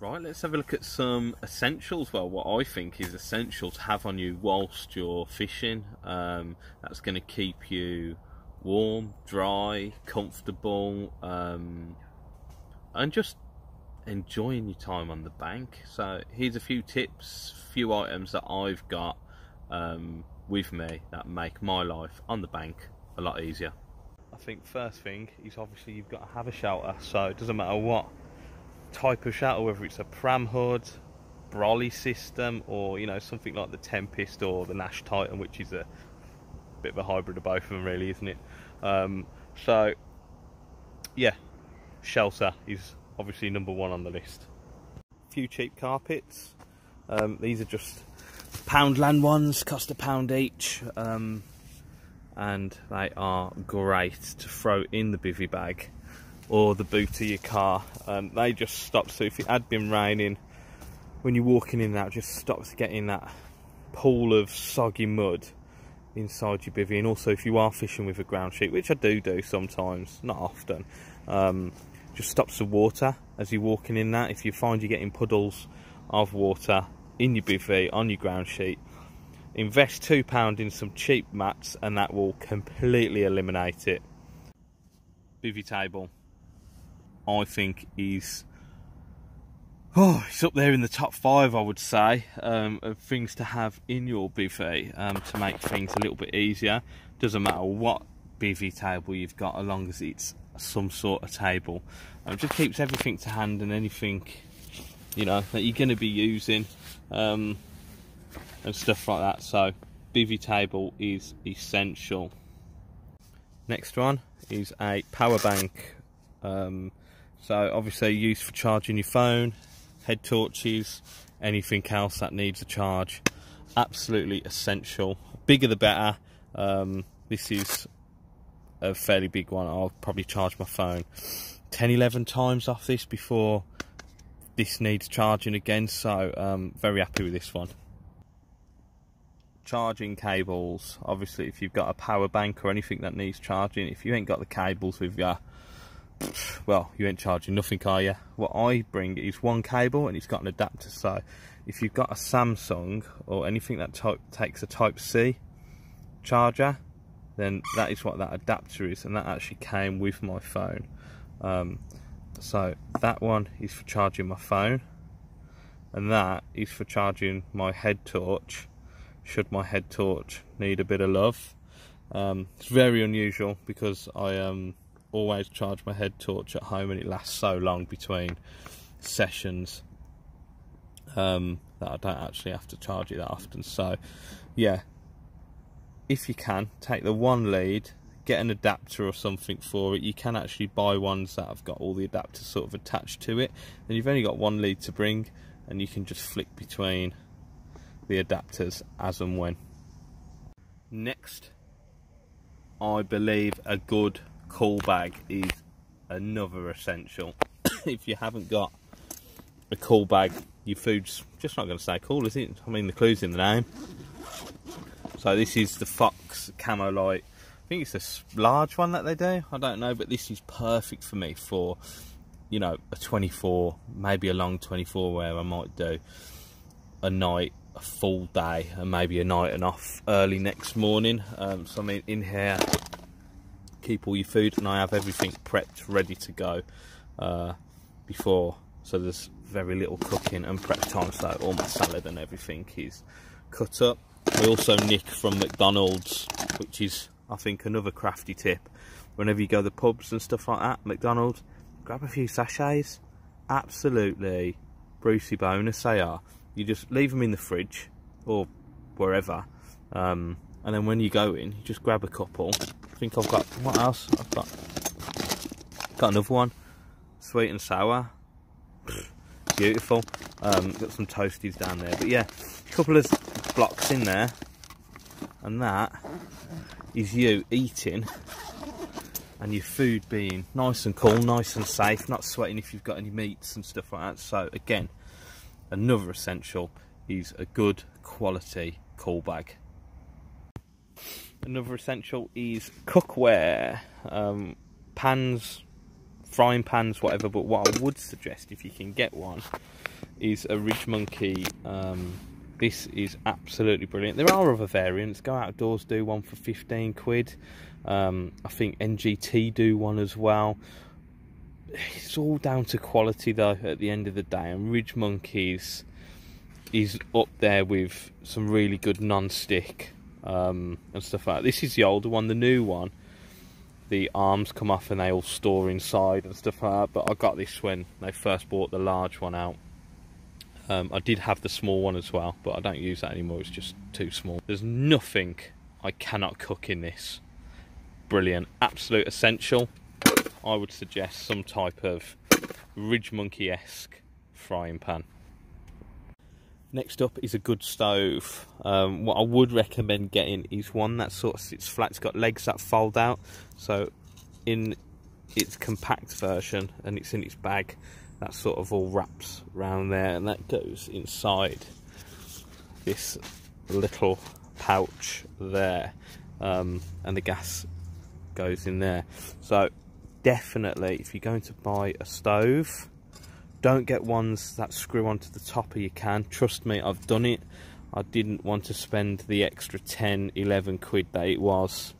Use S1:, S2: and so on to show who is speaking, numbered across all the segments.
S1: Right, let's have a look at some essentials. Well, what I think is essential to have on you whilst you're fishing. Um, that's going to keep you warm, dry, comfortable, um, and just enjoying your time on the bank. So here's a few tips, few items that I've got um, with me that make my life on the bank a lot easier. I think first thing is obviously you've got to have a shelter, so it doesn't matter what type of shuttle, whether it's a pram hood, brolly system, or you know something like the Tempest or the Nash Titan, which is a bit of a hybrid of both of them, really, isn't it? Um, so yeah, shelter is obviously number one on the list. A few cheap carpets. Um, these are just Poundland ones, cost a pound each. Um, and they are great to throw in the bivy bag or the boot of your car. Um, they just stop. So if it had been raining, when you're walking in that, just stops getting that pool of soggy mud inside your bivvy. And also, if you are fishing with a ground sheet, which I do do sometimes, not often, um, just stops the water as you're walking in that. If you find you're getting puddles of water in your bivvy on your ground sheet, invest two pound in some cheap mats, and that will completely eliminate it. Bivvy table I think is oh, it's up there in the top five, I would say, um, of things to have in your bivvy um, to make things a little bit easier. Doesn't matter what bivvy table you've got, as long as it's some sort of table. Um, it just keeps everything to hand and anything you know that you're going to be using um, and stuff like that. So, bivvy table is essential. Next one is a power bank. So obviously used for charging your phone, head torches, anything else that needs a charge. Absolutely essential. Bigger the better. Um, this is a fairly big one. I'll probably charge my phone 10, 11 times off this before this needs charging again. So um, very happy with this one. Charging cables. Obviously, if you've got a power bank or anything that needs charging, if you ain't got the cables with you, well, you ain't charging nothing, are you? What I bring is one cable and it's got an adapter. So if you've got a Samsung or anything that type, takes a Type C charger, then that is what that adapter is, and that actually came with my phone. Um, so that one is for charging my phone, and that is for charging my head torch. Should my head torch need a bit of love, um, it's very unusual because I um always charge my head torch at home and it lasts so long between sessions um, that I don't actually have to charge it that often. So, yeah, if you can, take the one lead, get an adapter or something for it. You can actually buy ones that have got all the adapters sort of attached to it. Then you've only got one lead to bring, and you can just flick between the adapters as and when. Next, I believe a good cool bag is another essential. if you haven't got a cool bag, your food's just not going to stay cool, is it? I mean, the clue's in the name. So this is the Fox Camo Light. I think it's a large one that they do. I don't know, but this is perfect for me for, you know, a 24, maybe a long 24 where I might do a night, a full day, and maybe a night and off early next morning. Um, so I mean, in here keep all your food and I have everything prepped ready to go uh, before. So there's very little cooking and prep time so all my salad and everything is cut up. I also nick from McDonald's which is I think another crafty tip. Whenever you go to the pubs and stuff like that McDonald's grab a few sachets. Absolutely Brucey bonus they are. You just leave them in the fridge or wherever um, and then when you go in you just grab a couple think I've got, what else? I've got, got another one. Sweet and sour. Beautiful. Um, got some toasties down there. But yeah, a couple of blocks in there. And that is you eating and your food being nice and cool, nice and safe, not sweating if you've got any meats and stuff like that. So again, another essential is a good quality cool bag. Another essential is cookware. Um, pans, frying pans, whatever. But what I would suggest, if you can get one, is a Ridge Monkey. Um, this is absolutely brilliant. There are other variants. Go Outdoors do one for 15 quid. Um, I think NGT do one as well. It's all down to quality though at the end of the day. And Ridge Monkeys is up there with some really good non-stick um, and stuff like that. This is the older one. The new one the arms come off and they all store inside and stuff like that. But I got this when they first bought the large one out. Um, I did have the small one as well, but I don't use that anymore. It's just too small. There's nothing I cannot cook in this. Brilliant, absolute essential. I would suggest some type of Ridge Monkey-esque frying pan. Next up is a good stove. Um, what I would recommend getting is one that sort of sits flat. It's got legs that fold out. So in its compact version and it's in its bag, that sort of all wraps around there and that goes inside this little pouch there. Um, and the gas goes in there. So definitely if you're going to buy a stove, don't get ones that screw onto the top of your can. Trust me, I've done it. I didn't want to spend the extra 10, 11 quid that it was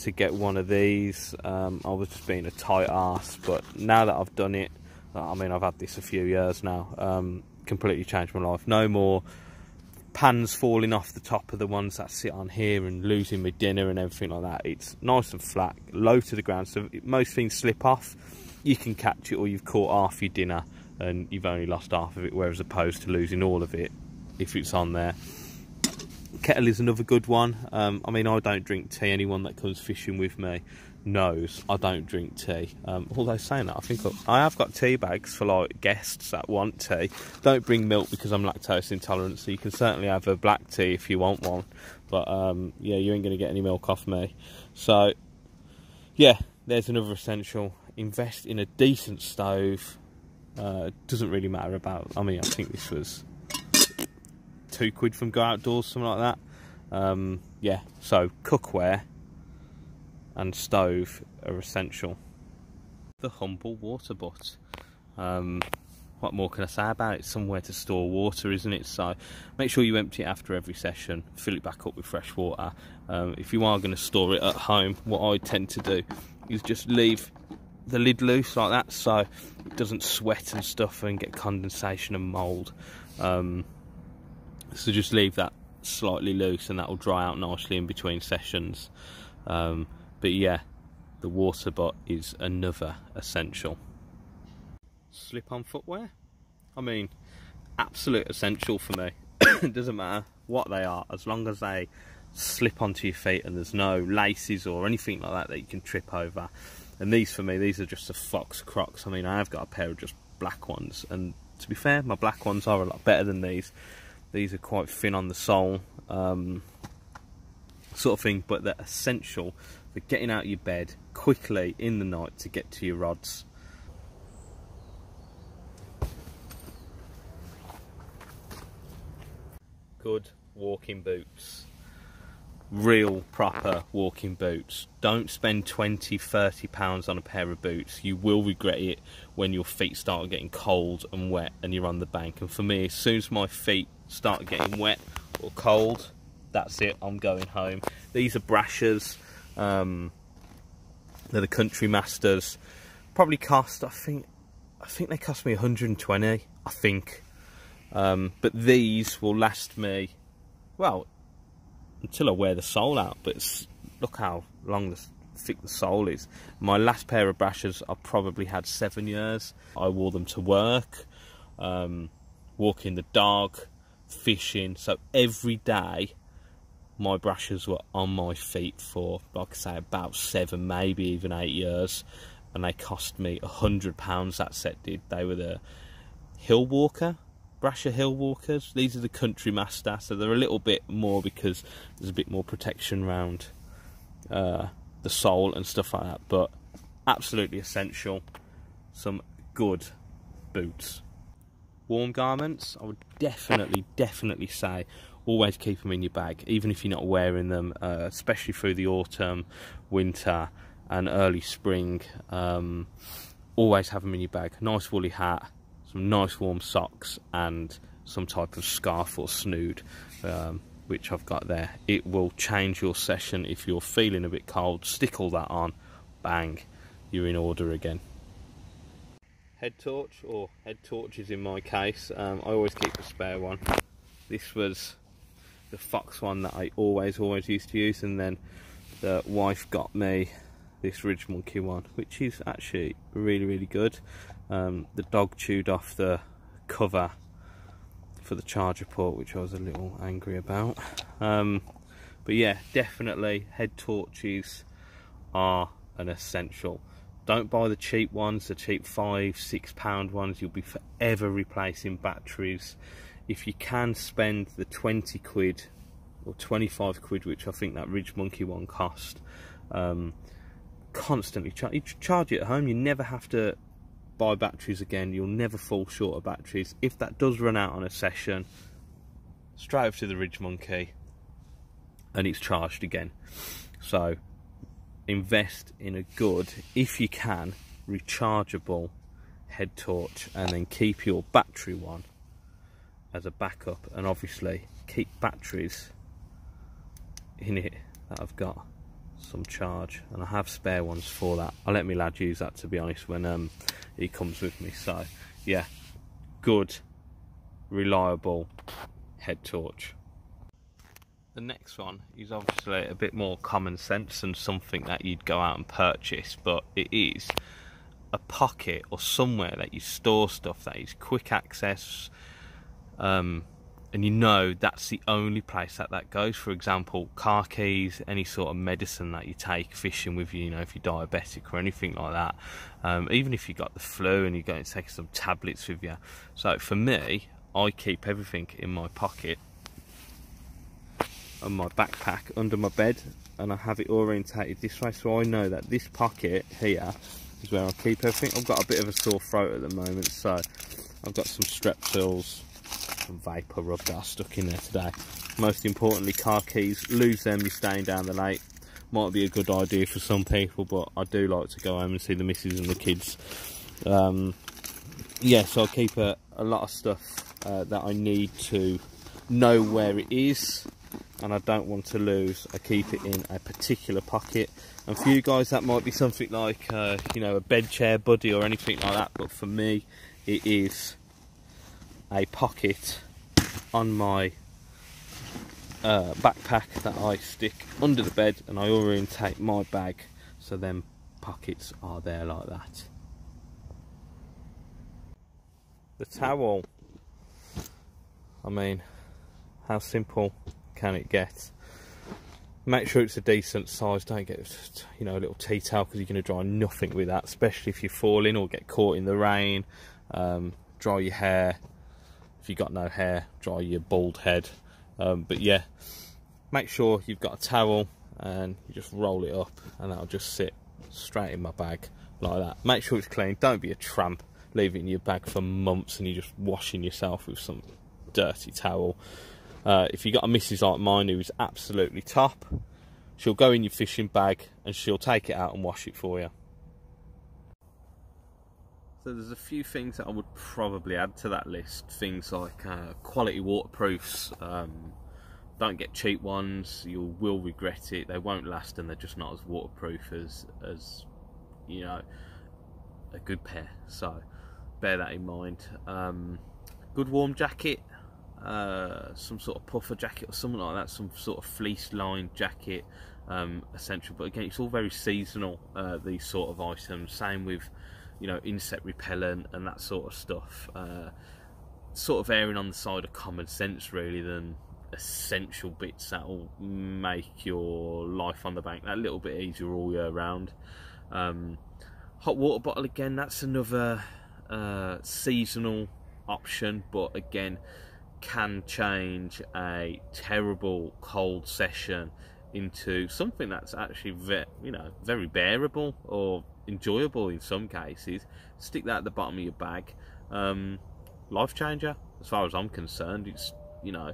S1: to get one of these. Um, I was just being a tight ass, but now that I've done it, I mean, I've had this a few years now, um, completely changed my life. No more pans falling off the top of the ones that sit on here and losing my dinner and everything like that. It's nice and flat, low to the ground, so most things slip off. You can catch it or you've caught half your dinner and you've only lost half of it, whereas opposed to losing all of it if it's on there. Kettle is another good one. Um, I mean, I don't drink tea. Anyone that comes fishing with me knows I don't drink tea. Um, although saying that, I think I have got tea bags for like guests that want tea. Don't bring milk because I'm lactose intolerant, so you can certainly have a black tea if you want one. But um, yeah, you ain't going to get any milk off me. So yeah, there's another essential. Invest in a decent stove uh, doesn't really matter about. I mean, I think this was two quid from Go Outdoors, something like that. Um, yeah, so cookware and stove are essential. The humble water butt. Um, what more can I say about it? Somewhere to store water, isn't it? So make sure you empty it after every session, fill it back up with fresh water. Um, if you are going to store it at home, what I tend to do is just leave the lid loose like that so it doesn't sweat and stuff and get condensation and mould. Um, so just leave that slightly loose and that will dry out nicely in between sessions. Um, but yeah, the water butt is another essential. Slip-on footwear? I mean, absolute essential for me. it doesn't matter what they are, as long as they slip onto your feet and there's no laces or anything like that that you can trip over and these for me, these are just the Fox Crocs. I mean, I have got a pair of just black ones, and to be fair, my black ones are a lot better than these. These are quite thin on the sole, um, sort of thing, but they're essential for getting out of your bed quickly in the night to get to your rods. Good walking boots real proper walking boots. Don't spend 20 30 pounds on a pair of boots. You will regret it when your feet start getting cold and wet and you're on the bank. And for me as soon as my feet start getting wet or cold that's it i'm going home. These are brashers. Um, they're the country masters. Probably cost i think i think they cost me 120 i think. Um, but these will last me well until I wear the sole out. But look how long the thick the sole is. My last pair of brashers I probably had seven years. I wore them to work, um, walking the dog, fishing. So every day my brashers were on my feet for, like I say, about seven, maybe even eight years. And they cost me a hundred pounds that set did. They were the Hill Walker Brasher Hill Walkers. These are the Country Master, so they're a little bit more because there's a bit more protection around uh, the sole and stuff like that. But absolutely essential. Some good boots. Warm garments, I would definitely, definitely say always keep them in your bag, even if you're not wearing them, uh, especially through the autumn, winter, and early spring. Um, always have them in your bag. Nice woolly hat, some nice warm socks, and some type of scarf or snood, um, which I've got there. It will change your session if you're feeling a bit cold. Stick all that on, bang, you're in order again. Head torch, or head torches in my case, um, I always keep a spare one. This was the Fox one that I always, always used to use, and then the wife got me this Ridge Monkey one, which is actually really, really good. Um, the dog chewed off the cover for the charger port, which I was a little angry about. Um, but yeah, definitely head torches are an essential. Don't buy the cheap ones, the cheap five, six pound ones. You'll be forever replacing batteries. If you can spend the 20 quid or 25 quid, which I think that Ridge Monkey one cost, um, constantly. You charge it at home. You never have to buy batteries again. You'll never fall short of batteries. If that does run out on a session, straight over to the Ridge Monkey, and it's charged again. So invest in a good, if you can, rechargeable head torch, and then keep your battery one as a backup. And obviously keep batteries in it that I've got some charge and I have spare ones for that I let my lad use that to be honest when um, he comes with me. So yeah good reliable head torch. The next one is obviously a bit more common sense and something that you'd go out and purchase but it is a pocket or somewhere that you store stuff that is quick access um, and you know that's the only place that that goes. For example, car keys, any sort of medicine that you take fishing with you, you know, if you're diabetic or anything like that. Um, even if you got the flu and you're going to take some tablets with you. So for me, I keep everything in my pocket and my backpack under my bed and I have it orientated this way so I know that this pocket here is where I keep everything. I've got a bit of a sore throat at the moment so I've got some Strepsils some vapor rub that are stuck in there today. Most importantly, car keys. Lose them, you're staying down the lake. Might be a good idea for some people, but I do like to go home and see the missus and the kids. Um, yeah, so I keep a, a lot of stuff uh, that I need to know where it is and I don't want to lose. I keep it in a particular pocket. And for you guys, that might be something like, uh, you know, a bed chair buddy or anything like that. But for me, it is a pocket on my uh, backpack that I stick under the bed and I orientate my bag so then pockets are there like that. The towel, I mean, how simple can it get? Make sure it's a decent size, don't get you know a little tea towel because you're going to dry nothing with that, especially if you fall in or get caught in the rain. Um, dry your hair, if you've got no hair, dry your bald head. Um, but yeah, make sure you've got a towel and you just roll it up and that'll just sit straight in my bag like that. Make sure it's clean. Don't be a tramp. Leave it in your bag for months and you're just washing yourself with some dirty towel. Uh, if you've got a missus like mine who's absolutely top, she'll go in your fishing bag and she'll take it out and wash it for you. So there's a few things that I would probably add to that list. Things like uh, quality waterproofs. Um, don't get cheap ones. You will regret it. They won't last, and they're just not as waterproof as as you know a good pair. So bear that in mind. Um, good warm jacket. Uh, some sort of puffer jacket or something like that. Some sort of fleece lined jacket. Um, essential, but again, it's all very seasonal. Uh, these sort of items. Same with you know, insect repellent and that sort of stuff. Uh, sort of erring on the side of common sense really than essential bits that will make your life on the bank that little bit easier all year round. Um, hot water bottle again, that's another uh, seasonal option, but again, can change a terrible cold session into something that's actually ve you know very bearable or enjoyable in some cases. Stick that at the bottom of your bag. Um, life changer, as far as I'm concerned. It's you know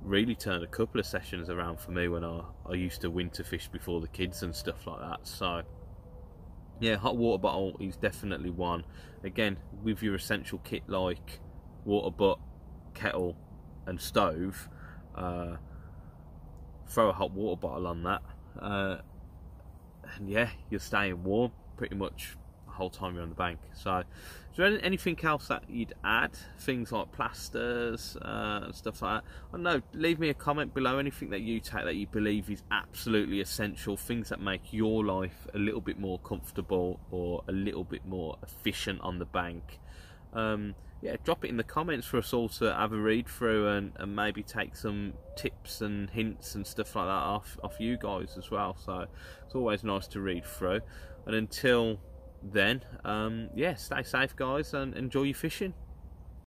S1: really turned a couple of sessions around for me when I, I used to winter fish before the kids and stuff like that. So yeah, hot water bottle is definitely one. Again, with your essential kit like water butt, kettle, and stove, uh, throw a hot water bottle on that, uh, and yeah, you're staying warm pretty much the whole time you're on the bank. So, is there anything else that you'd add? Things like plasters uh, and stuff like that. I don't know. Leave me a comment below. Anything that you take that you believe is absolutely essential. Things that make your life a little bit more comfortable or a little bit more efficient on the bank. Um, yeah, drop it in the comments for us all to have a read through and, and maybe take some tips and hints and stuff like that off, off you guys as well. So it's always nice to read through. And until then, um, yeah, stay safe, guys, and enjoy your fishing.